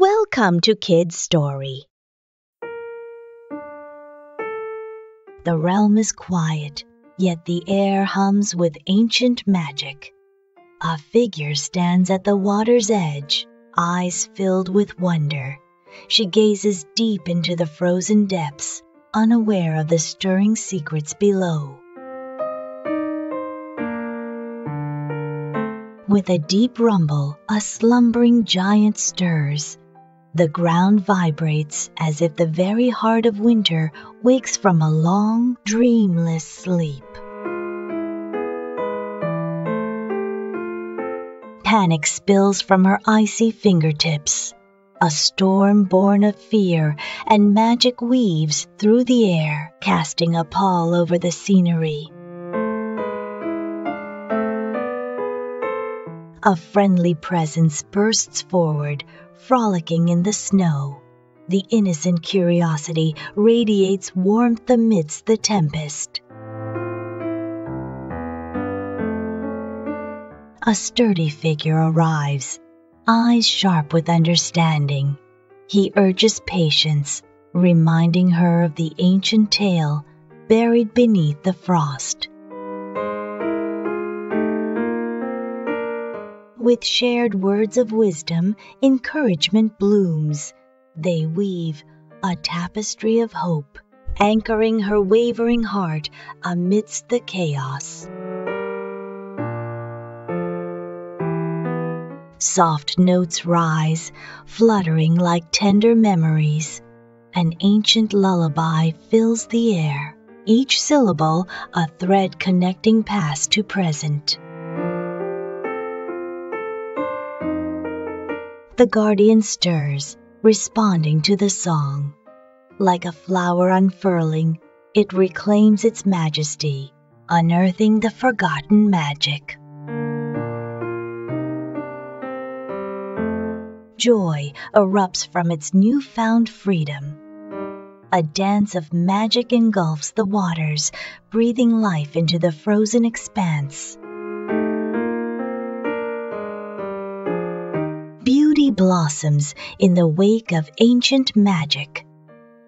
Welcome to Kidz Story. The realm is quiet, yet the air hums with ancient magic. A figure stands at the water's edge, eyes filled with wonder. She gazes deep into the frozen depths, unaware of the stirring secrets below. With a deep rumble, a slumbering giant stirs. The ground vibrates as if the very heart of winter wakes from a long, dreamless sleep. Panic spills from her icy fingertips. A storm born of fear and magic weaves through the air, casting a pall over the scenery. A friendly presence bursts forward, frolicking in the snow. The innocent curiosity radiates warmth amidst the tempest. A sturdy figure arrives, eyes sharp with understanding. He urges patience, reminding her of the ancient tale buried beneath the frost. With shared words of wisdom, encouragement blooms. They weave a tapestry of hope, anchoring her wavering heart amidst the chaos. Soft notes rise, fluttering like tender memories. An ancient lullaby fills the air, each syllable a thread connecting past to present. The guardian stirs, responding to the song. Like a flower unfurling, it reclaims its majesty, unearthing the forgotten magic. Joy erupts from its newfound freedom. A dance of magic engulfs the waters, breathing life into the frozen expanse. Beauty blossoms in the wake of ancient magic.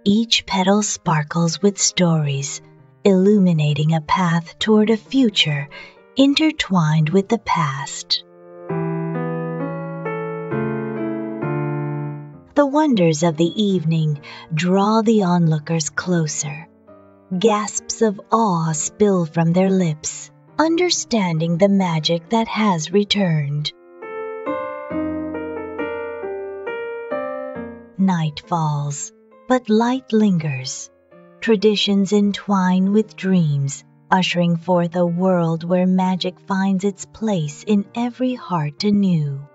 Each petal sparkles with stories, illuminating a path toward a future intertwined with the past. The wonders of the evening draw the onlookers closer. Gasps of awe spill from their lips, understanding the magic that has returned. Night falls, but light lingers. Traditions entwine with dreams, ushering forth a world where magic finds its place in every heart anew.